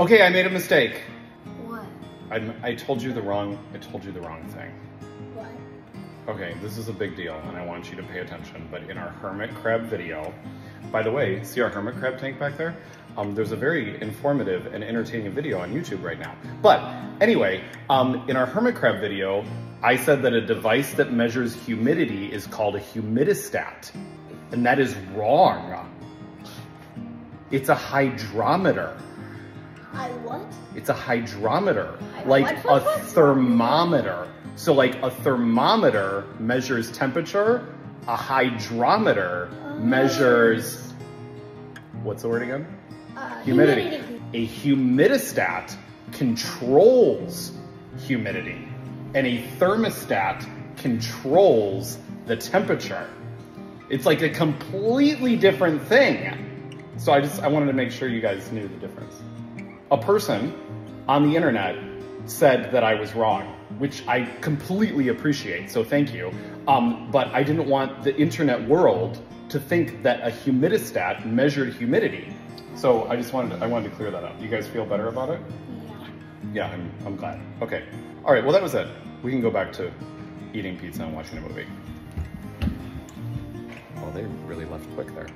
Okay, I made a mistake. What? I, I told you the wrong, I told you the wrong thing. What? Okay, this is a big deal and I want you to pay attention, but in our hermit crab video, by the way, see our hermit crab tank back there? Um, there's a very informative and entertaining video on YouTube right now. But anyway, um, in our hermit crab video, I said that a device that measures humidity is called a humidistat, and that is wrong. It's a hydrometer. I what? It's a hydrometer, I- like a thermometer. So like a thermometer measures temperature, a hydrometer Oh. measures, what's the word again? Uh, Humidity. A humidistat controls humidity and a thermostat controls the temperature. It's like a completely different thing. So I just, I wanted to make sure you guys knew the difference. A person on the internet said that I was wrong, which I completely appreciate, so thank you. Um, but I didn't want the internet world to think that a humidistat measured humidity. So I just wanted to, I wanted to clear that up. You guys feel better about it? Yeah. Yeah, I'm, I'm glad. Okay. All right, well, that was it. We can go back to eating pizza and watching a movie. Oh, they really left quick there.